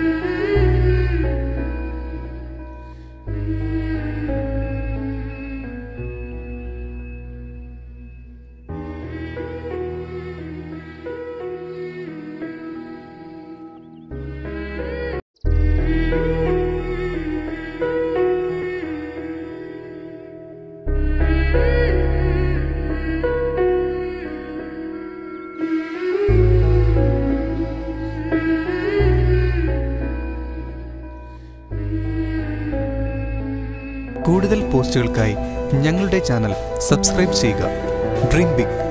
Mm-hmm. കൂടുതൽ പോസ്റ്റുകൾക്കായി ഞങ്ങളുടെ ചാനൽ സബ്സ്ക്രൈബ് ചെയ്യുക. Dream big.